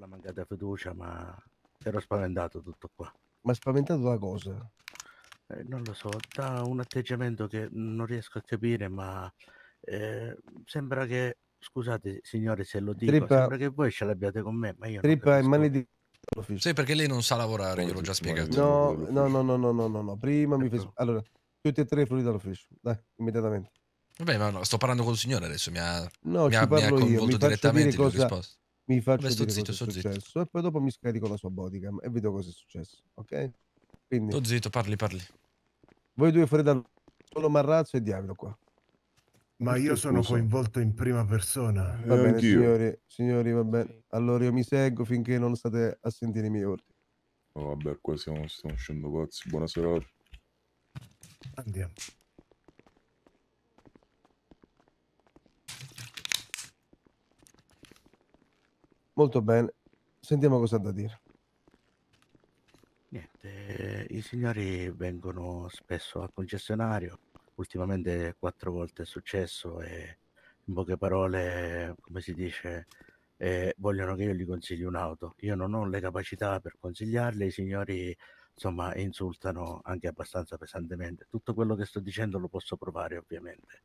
la mancata fiducia, ma ero spaventato tutto qua. Ma spaventato da cosa? Eh, non lo so, da un atteggiamento che non riesco a capire, ma eh, sembra che, scusate signore se lo dico, Trippa- sembra che voi ce l'abbiate con me, ma io non Trippa in mani di. Sì, perché lei non sa lavorare, gliel'ho già spiegato. No, no, no, no, no, no, no, no. Prima mi fai... Ecco. Allora, tutti e tre fuori dall'ufficio. Dai, immediatamente. Vabbè, ma no, sto parlando col signore adesso, mi ha, No, mi ci ha, mi ha parlo io, coinvolto mi faccio direttamente, cosa, risposto. Mi faccio Vabbè, sto dire zitto, cosa è sto zitto. successo e poi dopo mi scarico la sua bodycam e vedo cosa è successo, ok? Quindi, Sto zitto, parli, parli. voi due fuori dal... Solo Marrazzo e Diavolo qua. Ma io sono coinvolto in prima persona. Va Eh, bene, anch'io. signori, signori, va bene. Allora io mi seguo finché non state a sentire i miei ordini. Oh, vabbè, qua siamo, stiamo uscendo pazzi. Buona serata. Andiamo. Molto bene. Sentiamo cosa ha da dire. Niente, i signori vengono spesso al concessionario, ultimamente quattro volte è successo e in poche parole, come si dice, eh, vogliono che io gli consigli un'auto. Io non ho le capacità per consigliarle, i signori insomma insultano anche abbastanza pesantemente. Tutto quello che sto dicendo lo posso provare ovviamente.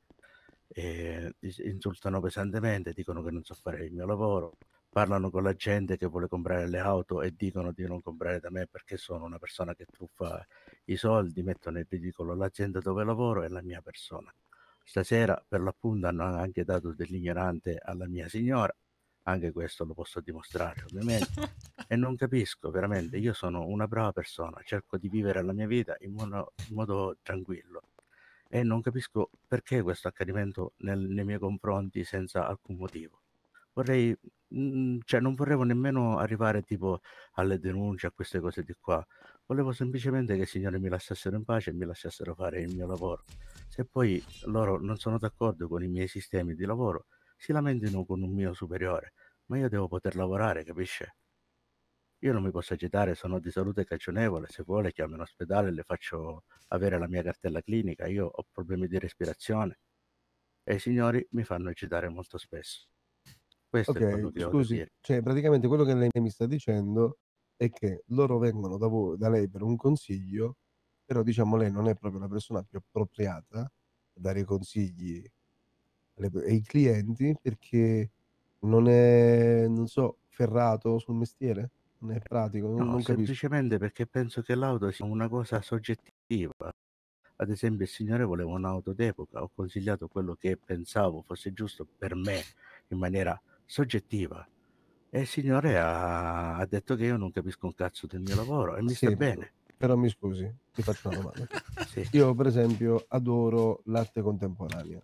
E is- insultano pesantemente, dicono che non so fare il mio lavoro, parlano con la gente che vuole comprare le auto e dicono di non comprare da me perché sono una persona che truffa i soldi, mettono in ridicolo l'azienda dove lavoro e la mia persona. Stasera per l'appunto hanno anche dato dell'ignorante alla mia signora, anche questo lo posso dimostrare ovviamente, e non capisco veramente, io sono una brava persona, cerco di vivere la mia vita in modo, in modo tranquillo e non capisco perché questo accadimento nel- nei miei confronti senza alcun motivo. Vorrei, cioè non vorrevo nemmeno arrivare tipo alle denunce, a queste cose di qua. Volevo semplicemente che i signori mi lasciassero in pace e mi lasciassero fare il mio lavoro. Se poi loro non sono d'accordo con i miei sistemi di lavoro, si lamentino con un mio superiore, ma io devo poter lavorare, capisce? Io non mi posso agitare, sono di salute cagionevole, se vuole chiamo in ospedale, le faccio avere la mia cartella clinica, io ho problemi di respirazione e i signori mi fanno agitare molto spesso. Questo Ok, scusi, cioè praticamente quello che lei mi sta dicendo è che loro vengono da voi, da lei per un consiglio, però diciamo lei non è proprio la persona più appropriata a dare consigli alle- ai clienti perché non è, non so, ferrato sul mestiere, non è pratico, non, No, non semplicemente perché penso che l'auto sia una cosa soggettiva. Ad esempio, il signore voleva un'auto d'epoca, ho consigliato quello che pensavo fosse giusto per me in maniera soggettiva. E il signore ha, ha detto che io non capisco un cazzo del mio lavoro e mi sta Sì, bene. Però mi scusi, ti faccio una domanda. Sì. Io per esempio adoro l'arte contemporanea.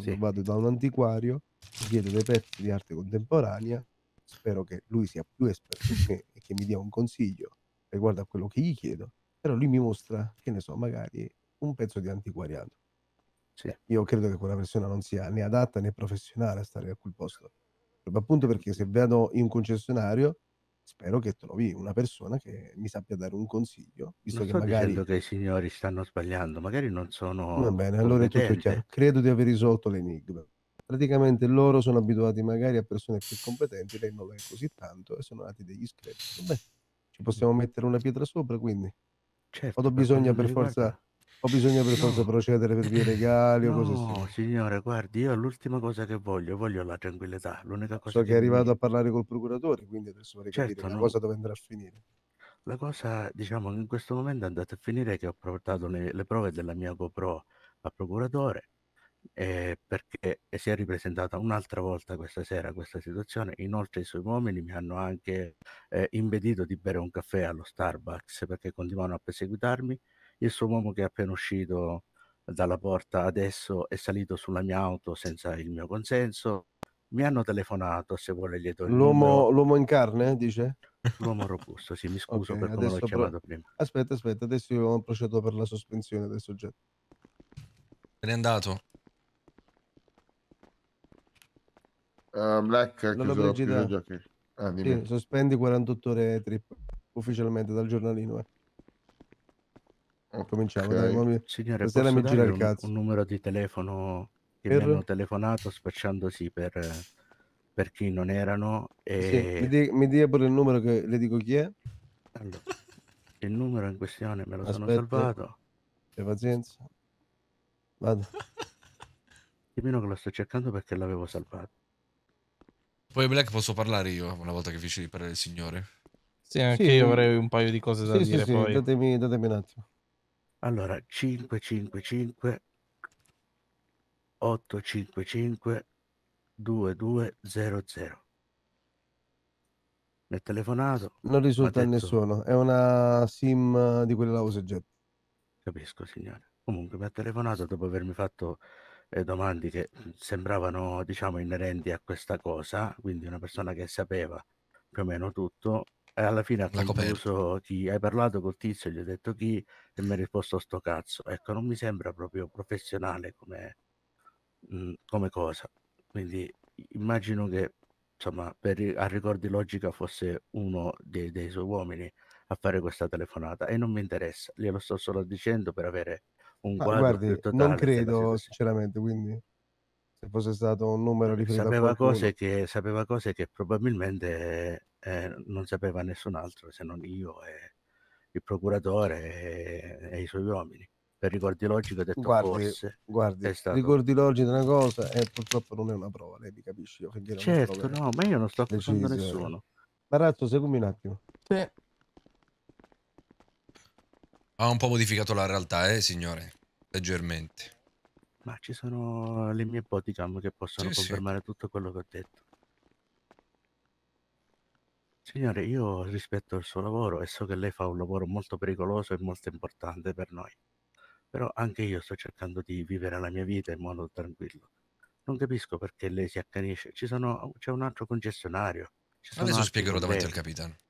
Sì. Vado da un antiquario, chiedo dei pezzi di arte contemporanea, spero che lui sia più esperto di me e che mi dia un consiglio riguardo a quello che gli chiedo, però lui mi mostra, che ne so, magari un pezzo di antiquariato. Sì. Io credo che quella persona non sia né adatta né professionale a stare a quel posto. Appunto perché se vado in concessionario spero che trovi una persona che mi sappia dare un consiglio, visto Non che sto magari... dicendo che i signori stanno sbagliando, magari non sono Va bene, allora è tutto chiaro. Credo di aver risolto l'enigma. Praticamente loro sono abituati magari a persone più competenti, lei non lo è così tanto e sono nati degli. Vabbè, ci possiamo mettere una pietra sopra, quindi. Certo, O per bisogna quanto mi per forza, riguarda- o bisogna per forza No. procedere per vie legali o cose No, simili. signore, guardi, io l'ultima cosa che voglio, voglio la tranquillità. L'unica cosa So che è arrivato a parlare col procuratore, quindi adesso vorrei capire Certo, che no. cosa dove andrà a finire. La cosa, diciamo, in questo momento è andata a finire che ho portato le, le prove della mia GoPro al procuratore eh, perché si è ripresentata un'altra volta questa sera questa situazione. Inoltre i suoi uomini mi hanno anche eh, impedito di bere un caffè allo Starbucks perché continuavano a perseguitarmi. Il suo uomo che è appena uscito dalla porta adesso è salito sulla mia auto senza il mio consenso. Mi hanno telefonato, se vuole gli do il L'uomo, l'uomo in carne, dice? L'uomo robusto, sì, mi scuso Ok, per come l'ho adesso pro- chiamato prima. Aspetta, aspetta, adesso io procedo per la sospensione del soggetto. Se n'è andato. Eh, Black i giochi. Ah. Sì, sospendi 48 ore trip ufficialmente dal giornalino. Eh. Cominciamo, Ok. dai, Signore, stasera posso mi gira il un, cazzo. un numero di telefono che Per? mi hanno telefonato spacciandosi per, per chi non erano Sì, e mi, di- mi dia pure il numero che le dico chi è. allora, il numero in questione me lo sono Aspetta. salvato. Abbi pazienza. Vado. Dimmi che lo sto cercando perché l'avevo salvato. Poi Black posso parlare io una volta che finisci di parlare il signore. Sì, anche Sì, io avrei un paio di cose da Sì, sì, dire sì, poi. datemi, datemi un attimo. Allora, 555 855 2200. Mi ha telefonato, Non risulta a nessuno, è una sim di quelle là usaget. capisco signore. Comunque mi ha telefonato dopo avermi fatto eh, domande che sembravano, diciamo, inerenti a questa cosa, quindi una persona che sapeva più o meno tutto, alla fine ha concluso chi hai parlato col tizio, gli ho detto chi, e mi ha risposto sto cazzo. Ecco, non mi sembra proprio professionale come, mh, come cosa. Quindi immagino che, insomma, per, a ricordi logica fosse uno dei, dei suoi uomini a fare questa telefonata e non mi interessa, glielo sto solo dicendo per avere un Ma quadro guardi, totale non credo sinceramente, quindi se fosse stato un numero riferito a Sapeva qualcuno, cose, che, sapeva cose che probabilmente eh, non sapeva nessun altro se non io e il procuratore e, e i suoi uomini. Per ricordi logici ho detto Guardi, forse. guardi, stato- ricordi logici di una cosa e purtroppo non è una prova, lei mi capisce? Io Certo, no, ma io non sto accusando decise. nessuno. Marazzo, seguimi un attimo. Sì. Ha un po' modificato la realtà, eh, signore? Leggermente. Ma ci sono le mie bodycam che possono Sì, sì. confermare tutto quello che ho detto. Signore, io rispetto il suo lavoro e so che lei fa un lavoro molto pericoloso e molto importante per noi. Però anche io sto cercando di vivere la mia vita in modo tranquillo. Non capisco perché lei si accanisce. Ci sono, c'è un altro concessionario. Adesso spiegherò davanti al capitano.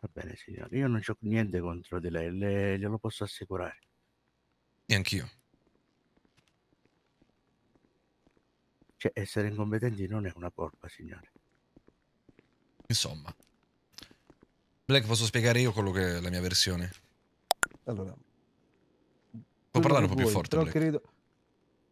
Va bene, signore. Io non ho niente contro di lei, le, glielo posso assicurare. E anch'io. Cioè, essere incompetenti non è una colpa, signore. Insomma. Black, posso spiegare io quello che è la mia versione? Allora, Può parlare un po' più vuoi, forte, però Black. credo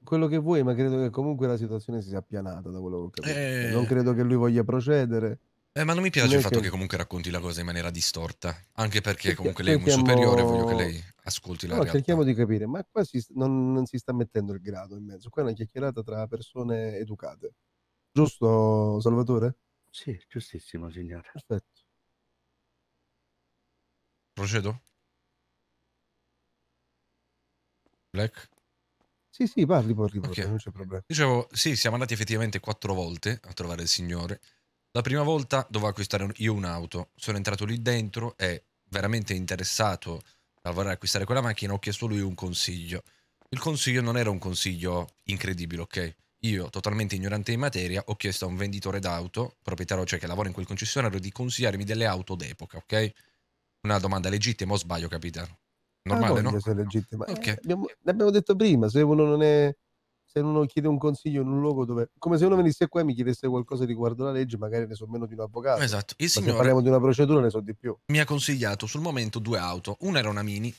quello che vuoi, ma credo che comunque la situazione si sia appianata da quello che ho capito. Eh. Non credo che lui voglia procedere. Eh, ma non mi piace Non il fatto che- che comunque racconti la cosa in maniera distorta. Anche perché comunque lei è un cerchiamo- superiore, voglio che lei ascolti la No, realtà. cerchiamo di capire, ma qua si, non, non si sta mettendo il grado in mezzo. Qua è una chiacchierata tra persone educate. Giusto, Salvatore? Sì, giustissimo, signore. Perfetto. Procedo? Black? Sì, sì, parli, parli, parli, Ok. non c'è problema. Dicevo, sì, siamo andati effettivamente quattro volte a trovare il signore. La prima volta dovevo acquistare un- io un'auto. Sono entrato lì dentro e veramente interessato a voler acquistare quella macchina ho chiesto a lui un consiglio. Il consiglio non era un consiglio incredibile, ok? Io, totalmente ignorante in materia, ho chiesto a un venditore d'auto, proprietario, cioè che lavora in quel concessionario, di consigliarmi delle auto d'epoca, ok? Una domanda legittima o sbaglio, capitano? Normale, no? è legittima. Ok. Eh, abbiamo, l'abbiamo detto prima, se uno non è se uno chiede un consiglio in un luogo dove come se uno venisse qua e mi chiedesse qualcosa riguardo la legge, magari ne so meno di un avvocato. Esatto. Il Ma se signore parliamo di una procedura ne so di più. mi ha consigliato sul momento due auto. Una era una mini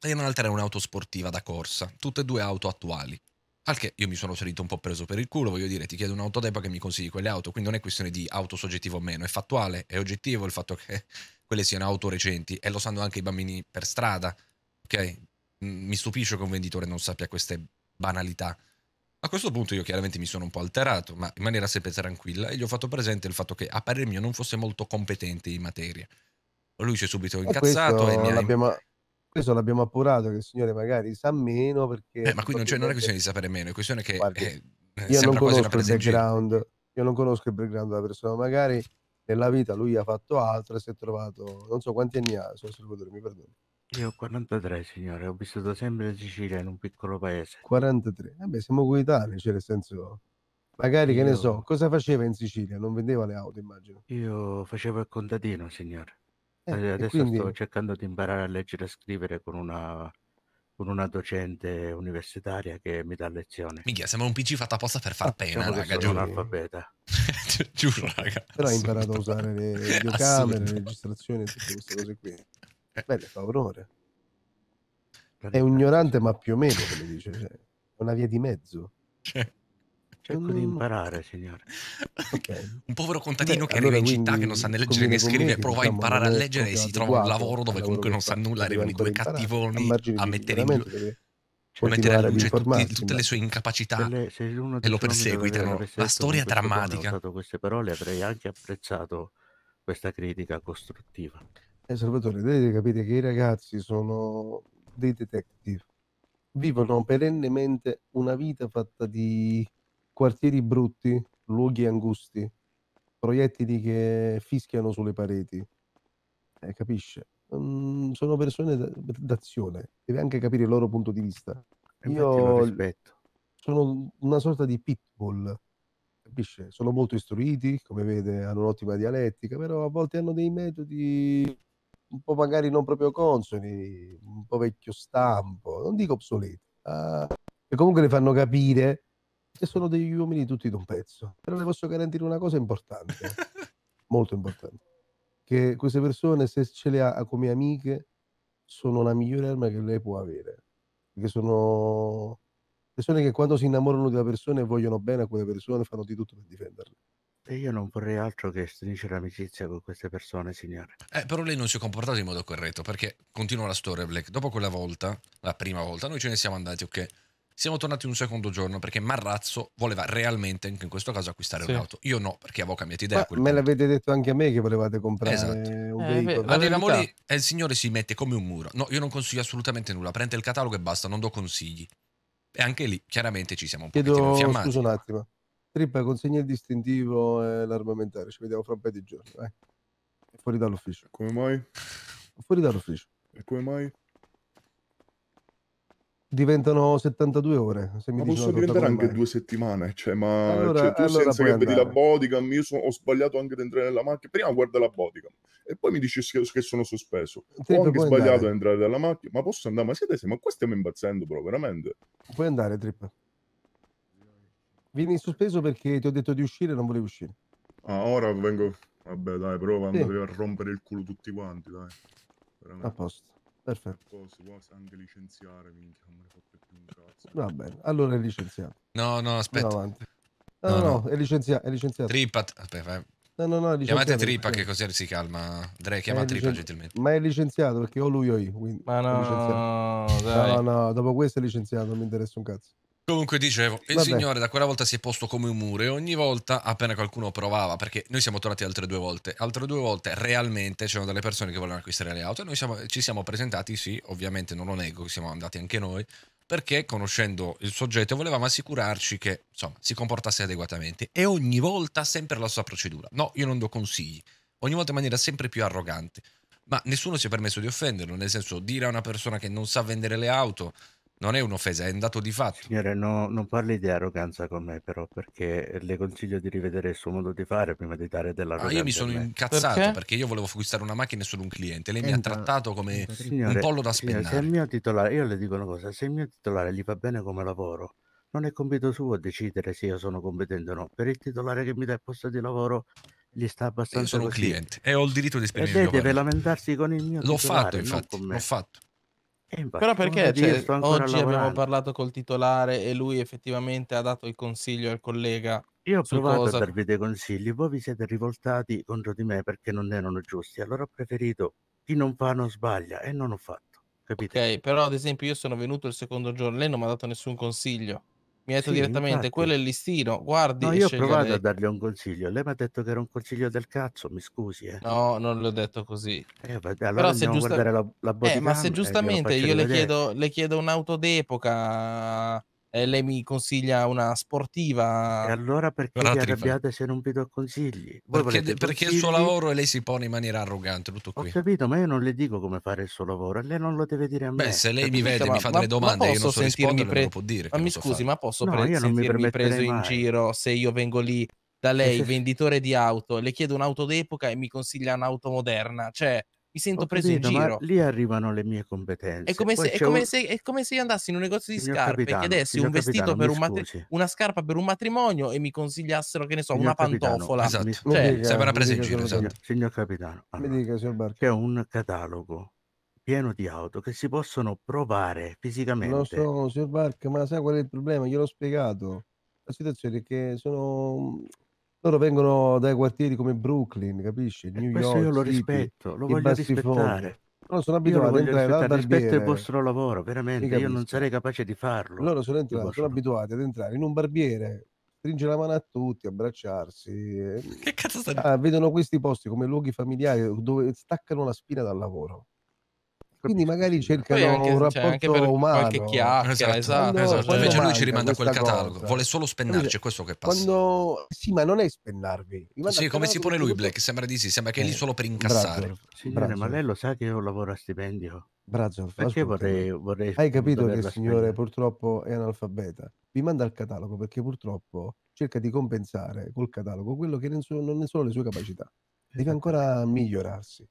e un'altra era un'auto sportiva da corsa. Tutte e due auto attuali. Al che io mi sono salito un po' preso per il culo, voglio dire, ti chiedo un'auto d'epoca che mi consigli quelle auto, quindi non è questione di auto soggettivo o meno, è fattuale, è oggettivo il fatto che quelle siano auto recenti e lo sanno anche i bambini per strada, ok? Mi stupisce che un venditore non sappia queste banalità. A questo punto io chiaramente mi sono un po' alterato, ma in maniera sempre tranquilla, e gli ho fatto presente il fatto che a parer mio non fosse molto competente in materia. Lui si è subito E incazzato questo e mi ha... questo l'abbiamo appurato che il signore magari sa meno perché Eh, ma qui non, c'è, non è questione di sapere meno, è questione che Guardi, eh, io non io non conosco il background della persona magari nella vita lui ha fatto altro e si è trovato non so quanti anni ha sono Salvatore mi perdono Io ho 43, signore, ho vissuto sempre in Sicilia, in un piccolo paese. 43 vabbè siamo coetanei cioè nel senso magari che ne Io- so cosa faceva in Sicilia non vendeva le auto immagino Io facevo il contadino, signore. Eh, Eh, e Adesso quindi sto cercando di imparare a leggere e scrivere con una, con una docente universitaria che mi dà lezioni. Minchia, sembra un PC fatto apposta per far Ah, pena, Diciamo che raga, sono giuro. un analfabeta. giuro, raga. però hai imparato a assurdo. usare le videocamere Assurdo. le registrazioni e tutte queste cose qui Eh. beh le fa La è ringrazio, ignorante ma più o meno come dice cioè, è una via di mezzo Cioè, Cerco di imparare, signore. ok. Un povero contadino Beh, che arriva allora in città che non sa né leggere né scrivere, prova a diciamo, imparare a leggere e si trova un lavoro dove comunque non sa nulla, arrivano i due cattivoni a a mettere in a mettere ad luce tutti- tutte le sue incapacità Se, le- se uno e lo dove perseguitano. La storia drammatica. usato queste parole avrei anche apprezzato questa critica costruttiva. Eh, Salvatore, dovete capire che i ragazzi sono dei detective, vivono perennemente una vita fatta di quartieri brutti, luoghi angusti, proiettili che fischiano sulle pareti. Eh, capisce? Mm, sono persone d'azione, deve anche capire il loro punto di vista. E Io rispetto. sono una sorta di pitbull, capisce? Sono molto istruiti, come vede, hanno un'ottima dialettica, però a volte hanno dei metodi un po' magari non proprio consoni, un po' vecchio stampo, non dico obsoleti, ma che comunque le fanno capire che sono degli uomini tutti d'un pezzo. Però le posso garantire una cosa importante, molto importante, che queste persone, se ce le ha come amiche, sono la migliore arma che lei può avere, perché sono persone che quando si innamorano di una persona e vogliono bene a quelle persone fanno di tutto per difenderle. E io non vorrei altro che stringere amicizia con queste persone, signore. Eh, però lei non si è comportato in modo corretto perché continua la storia Black. Dopo quella volta, la prima volta, noi ce ne siamo andati, ok? Siamo tornati un secondo giorno perché Marrazzo voleva realmente, anche in questo caso, acquistare Sì. un'auto. Io no, perché avevo cambiato idea. me punto. l'avete detto anche a me che volevate comprare Esatto. un Eh, veicolo. Arriviamo lì e il signore si mette come un muro. No, io non consiglio assolutamente nulla. Prende il catalogo e basta, non do consigli. E anche lì, chiaramente, ci siamo un pochettino Chiedo infiammati. scusa un attimo. Trippa, consegna il distintivo e l'armamentario. Ci vediamo fra un paio di giorni. Vai. Fuori dall'ufficio. Come mai? Fuori dall'ufficio. E come mai? Diventano 72 ore. Se mi Ma dici posso una torta diventare anche due settimane, cioè, ma Allora- cioè, tu allora senza che vedi la andare. bodycam, io so- ho sbagliato anche ad entrare nella macchina, prima guarda la bodycam e poi mi dici che, sono sospeso. Trippa, ho anche sbagliato andare. ad entrare nella macchina, ma posso andare? Ma siete, ma qua stiamo impazzendo però, veramente? Puoi andare, Trippa. Vieni in sospeso perché ti ho detto di uscire e non volevi uscire. Ah, ora vengo... Vabbè dai, prova Sì. andare a rompere il culo tutti quanti, dai. A Veramente. posto. Perfetto. Posso, posso anche licenziare, minchia, non me ne fotte più un cazzo. Va bene. Allora è licenziato. No, no, aspetta. avanti. No, No, no, no. è licenziato. È licenziato. Trippa. Aspetta. No, no, no, Chiamate è che così si calma. Dre, chiama È gentilmente. Ma è licenziato perché o lui o io. Quindi Ma no. No, no, dopo questo è licenziato, non mi interessa un cazzo. Comunque dicevo, il Vabbè. signore da quella volta si è posto come un muro e ogni volta appena qualcuno provava, perché noi siamo tornati altre due volte, altre due volte realmente c'erano delle persone che volevano acquistare le auto e noi siamo- ci siamo presentati, sì, ovviamente non lo nego, siamo andati anche noi, perché conoscendo il soggetto volevamo assicurarci che insomma si comportasse adeguatamente e ogni volta sempre la sua procedura. No, io non do consigli, ogni volta in maniera sempre più arrogante. Ma nessuno si è permesso di offenderlo, nel senso dire a una persona che non sa vendere le auto non è un'offesa, è un dato di fatto. Signore, no- non parli di arroganza con me, però, perché le consiglio di rivedere il suo modo di fare prima di dare Ah, dell'arroganza. io mi sono incazzato Perché? perché? io volevo acquistare una macchina e solo un cliente. Lei mi ha Entra- trattato come Signore, un pollo da signore, se il mio titolare, io le dico una cosa, se il mio titolare gli va bene come lavoro, non è compito suo decidere se io sono competente o no. Per il titolare che mi dà il posto di lavoro gli sta abbastanza Io sono un così. cliente e ho il diritto di E esprimere lei deve lamentarsi con il mio L'ho titolare, fatto, infatti. con me. L'ho fatto. Infatti, Però perché cioè, oggi abbiamo lavorando. parlato col titolare e lui effettivamente ha dato il consiglio al collega Io ho provato cosa... a darvi dei consigli, voi vi siete rivoltati contro di me perché non erano giusti. Allora ho preferito chi non fa non sbaglia e non ho fatto. Capite? Ok, però ad esempio io sono venuto il secondo giorno, lei non mi ha dato nessun consiglio. Mi ha detto Sì, direttamente, infatti. quello è il listino, guardi No, io ho provato a lei. dargli un consiglio. Lei mi ha detto che era un consiglio del cazzo, mi scusi, eh. No, non le ho detto così. Eh, allora Però se giusta- a la, la Eh, ma se giustamente io le chiedo, le chiedo un'auto d'epoca e lei mi consiglia una E sportiva, allora perché vi arrabbiate se non vi do consigli? Voi Perché, perché è il suo consigli? lavoro e lei si pone in maniera arrogante, tutto Ho qui. capito, ma io non le dico come fare il suo lavoro, e lei non lo deve dire a me. Beh, se lei mi vede e mi fa ma- delle ma domande e io non so rispondere, me pre- lo può dire. ma mi so scusi, fare. ma posso No, pre- sentirmi preso permetterei in mai. giro se io vengo lì da lei, venditore di auto, le chiedo un'auto d'epoca e mi consiglia un'auto moderna? Cioè, mi sento Ho preso in capito, ma giro. lì arrivano le mie competenze. È come, se, è, come un- se, è come se io andassi in un negozio di Signor scarpe e capitano, chiedessi signor un vestito capitano, per un matri- una scarpa per un matrimonio e mi consigliassero, che ne so, Signor una capitano, pantofola. Esatto. mi Cioè, dica, Sembra mi presa in giro, esatto. signor, capitano, Mi allora, dica, signor Barca. c'è un catalogo pieno di auto che si possono provare Lo fisicamente. so, signor Barca, ma sai qual è il problema? Gliel'ho spiegato. La situazione è che sono loro vengono dai quartieri come Brooklyn, capisci? New questo io York lo City, rispetto, lo voglio rispettare. Loro sono abituati a entrare dal rispettare, rispetto il barbiere. vostro lavoro, veramente. Io non sarei capace di farlo. Loro sono entrati, sono abituati ad entrare in un barbiere, stringe la mano a tutti, abbracciarsi. Che cazzo sta Ah, vedono questi posti come luoghi familiari dove staccano la spina dal lavoro. Quindi magari cercano anche, un cioè, anche rapporto per umano. qualche chiacchiera, Esatto, esatto. Quando- esatto. quando Invece lui ci rimanda a quel catalogo. cosa? Vuole solo spennarci, è questo che passa. Quando... Sì, ma non è spennarvi. Sì, come si pone lui, Black? Sembra di sì, sembra che è lì Eh, solo per incassare. Signore, ma lei lo sa che io lavoro a stipendio? Brazov, Perché vorrei, vorrei Hai capito che il signore spendere? purtroppo è analfabeta? Vi manda al catalogo perché purtroppo cerca di compensare col catalogo quello che non sono, non ne sono le sue capacità. Deve ancora migliorarsi.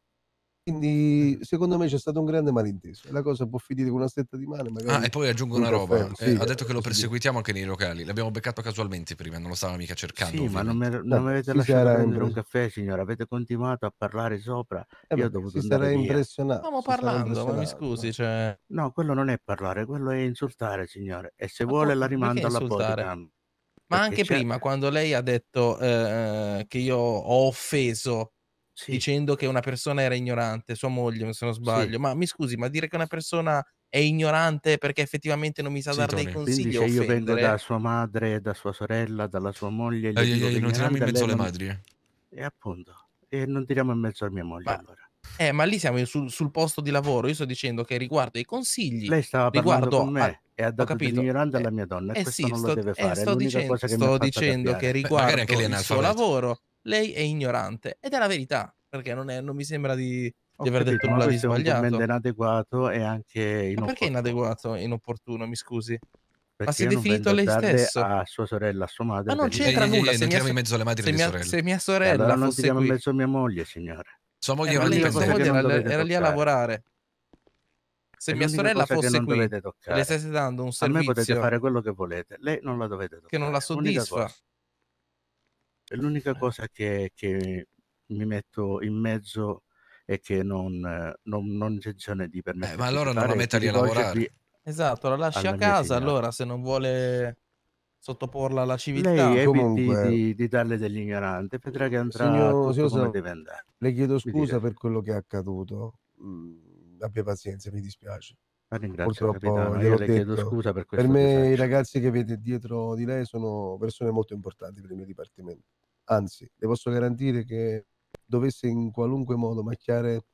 Quindi secondo me c'è stato un grande malinteso. La cosa può finire con una stretta di mano. Magari Ah, e poi aggiungo un una roba. caffè, un Eh, ha detto che lo perseguitiamo anche nei locali. L'abbiamo beccato casualmente prima, non lo stava mica cercando. Sì, ma non, me- non mi Beh, avete si lasciato sarà prendere un caffè, signore. Avete continuato a parlare sopra. Eh Io ho dovuto si via. impressionato. Stiamo parlando, ma mi scusi, cioè... No, quello non è parlare, quello è insultare, signore. E se Ma vuole la rimando alla bodycam. Ma anche prima, quando lei ha detto eh, che io ho offeso Sì, dicendo che una persona era ignorante, sua moglie, se non sbaglio, sì. ma mi scusi, ma dire che una persona è ignorante perché effettivamente non mi sa Sì, dare dei consigli Quindi se io vengo da sua madre, da sua sorella, dalla sua moglie, gli ehi, che non tiriamo in mezzo lei le non... madri. eh. E appunto, e non tiriamo in mezzo a mia moglie Ma- allora. Eh, ma lì siamo sul, sul posto di lavoro. Io sto dicendo che riguardo ai consigli, Lei stava parlando riguardo con me a- e ha dato dell'ignorante Eh, alla mia donna e eh questo sì, non sto, lo deve eh, fare. È sto dicendo, che sto dicendo che. Beh, riguardo è il suo lavoro, lei è ignorante ed è la verità, perché non, è- non mi sembra di, di aver detto ma nulla di questo è sbagliato. inadeguato e anche Ma perché inopportuno. inadeguato e inopportuno, mi scusi? Perché si è non definito a lei stesso. a sua sorella, a sua madre. Ma non c'entra nulla, se non mia, in mezzo le madri se, mia, sorelle. se mia sorella allora non fosse in qui, mezzo mia moglie, signore. Sua eh, moglie ma non moglie non era, era lì a lavorare. Se mia sorella fosse non qui le stesse dando un A me potete servizio fare quello che volete, lei non la dovete toccare. che non la soddisfa, l'unica cosa che, che mi metto in mezzo e che non, eh, non, non ho intenzione di Eh, permettervi ma allora non la è lì a lavorare. esatto, la lasci a casa, allora se non vuole sottoporla alla civiltà. Lei eviti Comunque- di, di darle degli ignoranti, vedrà che andrà Signor- tutto signor come deve andare. Le chiedo scusa per quello che è accaduto. Mm, abbia pazienza, mi dispiace. La ringrazio, Purtroppo Io le chiedo scusa per Per questo me i disagio. ragazzi che vede dietro di lei sono persone molto importanti per il mio dipartimento. Anzi, le posso garantire che dovesse in qualunque modo macchiare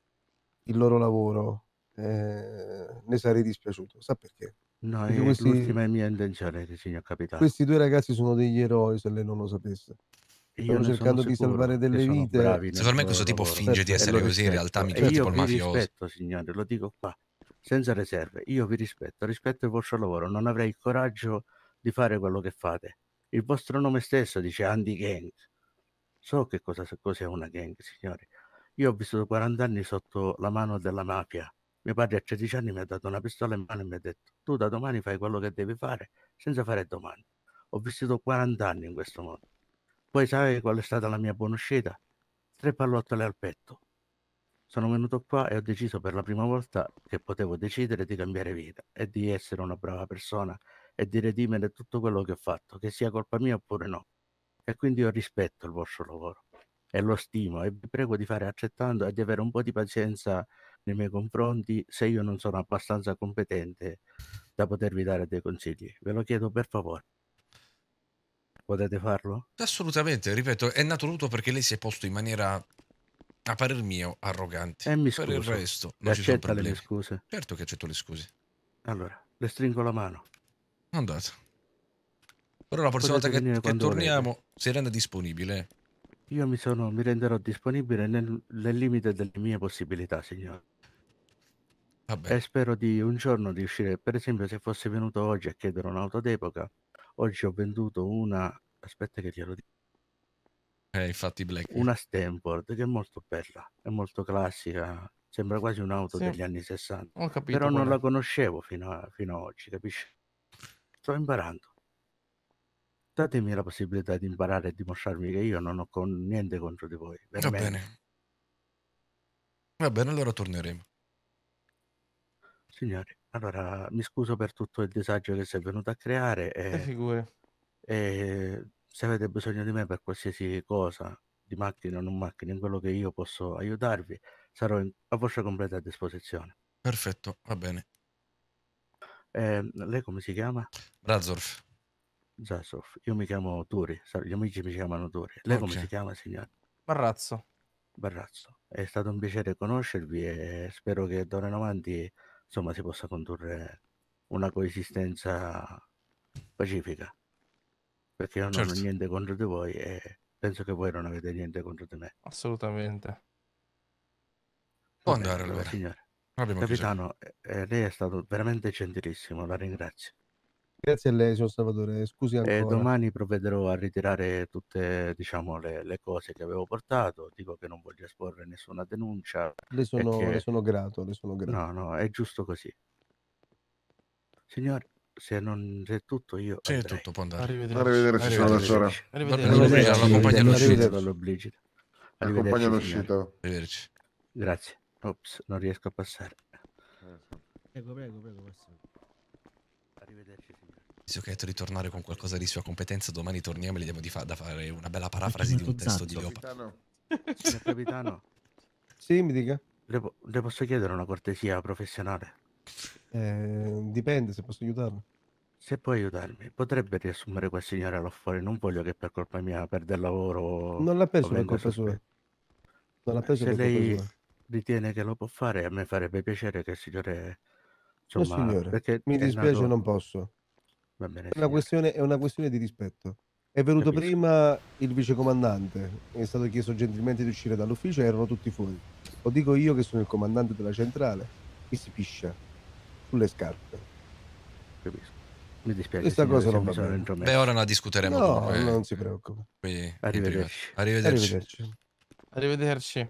il loro lavoro, eh, ne sarei dispiaciuto. Sa perché? No, Perché è questi- l'ultima mia intenzione, signor capitano. Questi due ragazzi sono degli eroi, se lei non lo sapesse. Io stanno cercando di salvare delle vite. nel Secondo me questo tipo lavoro. finge di essere lo così, in realtà rispetto. mica E è tipo io il vi mafioso. rispetto, signore, lo dico qua, senza riserve. Io vi rispetto, rispetto il vostro lavoro. Non avrei il coraggio di fare quello che fate. Il vostro nome stesso dice Andy Gang. So che cosa cos'è una gang, signori. Io ho vissuto 40 anni sotto la mano della mafia. Mio padre a 13 anni mi ha dato una pistola in mano e mi ha detto tu da domani fai quello che devi fare senza fare domande. Ho vissuto 40 anni in questo mondo. Poi sai qual è stata la mia buona uscita? Tre pallottole al petto. Sono venuto qua e ho deciso per la prima volta che potevo decidere di cambiare vita e di essere una brava persona e di redimere tutto quello che ho fatto, che sia colpa mia oppure no. E quindi io rispetto il vostro lavoro e lo stimo e vi prego di fare accettando e di avere un po' di pazienza nei miei confronti se io non sono abbastanza competente da potervi dare dei consigli. Ve lo chiedo per favore. Potete farlo? Assolutamente, ripeto, è nato tutto perché lei si è posto in maniera, a parer mio, arrogante. E mi per il scuso. resto, non ci sono Accetta le mie scuse? Certo che accetto le scuse. Allora, le stringo la mano. Andate. Però la prossima Potete volta che, che torniamo, si rende disponibile. Io mi, sono, mi renderò disponibile nel, nel limite delle mie possibilità, signore. Vabbè, E spero di un giorno di uscire. Per esempio, se fossi venuto oggi a chiedere un'auto d'epoca, oggi ho venduto una. Aspetta che glielo dico. eh, infatti Black. Una Stanford che è molto bella, è molto classica. Sembra quasi un'auto Sì. degli anni 60. Ho capito. Però non è. la conoscevo fino a, fino a oggi, capisci? Sto imparando. Datemi la possibilità di imparare e dimostrarmi che io non ho con- niente contro di voi. Va bene. Va bene, allora torneremo. Signori, allora mi scuso per tutto il disagio che si è venuto a creare Eh, e, figuri. E se avete bisogno di me per qualsiasi cosa, di macchina o non macchina, in quello che io posso aiutarvi, sarò in- a vostra completa disposizione. Perfetto, va bene. Eh, lei come si chiama? Razorf, Zasov. Io mi chiamo Turi, gli amici mi chiamano Turi. Lei come Ok. si chiama, signor? Barrazzo. Barrazzo. È stato un piacere conoscervi e spero che d'ora in avanti insomma si possa condurre una coesistenza pacifica. Perché io non Certo. ho niente contro di voi e penso che voi non avete niente contro di me. Assolutamente. Può andare allora. signore. Capitano, eh, eh, lei è stato veramente gentilissimo, la ringrazio. Grazie a lei, signor Salvatore. Scusi E ancora. domani provvederò a ritirare tutte, diciamo, le, le cose che avevo portato. Dico che non voglio esporre nessuna denuncia. Le sono, che- le sono grato, le sono grato. No, no, è giusto così. Signore, se non se è tutto io Sì, è tutto, può andare. Arrivederci, Arrivederci. signor dottore. Arrivederci. Accompagna Arrivederci, signore. all'uscita. Arrivederci. Grazie. Ops, non riesco a passare. Prego, prego, prego. passa. Arrivederci. Visto che hai detto di tornare con qualcosa di sua competenza, domani torniamo e gli diamo di fa- da fare una bella parafrasi di un testo di Zazzo. Leopa. Capitano, capitano, Sì, mi dica. le, po- le posso chiedere una cortesia professionale? Eh, dipende se posso aiutarlo. Se può aiutarmi, potrebbe riassumere quel signore là fuori. Non voglio che per colpa mia perda il lavoro. Non l'ha preso per colpa sua. Non l'ha preso Se per colpa lei sua. ritiene che lo può fare, a me farebbe piacere che il signore. No, Insomma, signore, perché mi dispiace, nato- non posso. Va bene, È una, questione, è una questione di rispetto. È venuto Capisco. prima il vicecomandante, è stato chiesto gentilmente di uscire dall'ufficio e erano tutti fuori. Lo dico io che sono il comandante della centrale, che si piscia sulle scarpe. Capisco. Mi dispiace. Questa signore, cosa non va bene. Beh, ora la discuteremo No, comunque. non si preoccupi. qui in Arrivederci. Arrivederci. Arrivederci. Arrivederci.